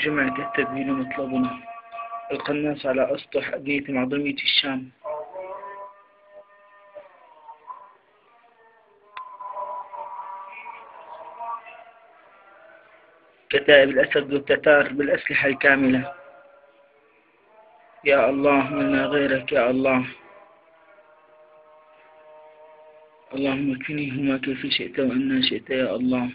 جمعة التدوين مطلبنا القناص على أسطح أبنية معظمية الشام. كتائب الأسد والتتار بالأسلحة الكاملة. يا الله منا غيرك يا الله. اللهم اكفنيهما كيف شئت وأنا شئت يا الله.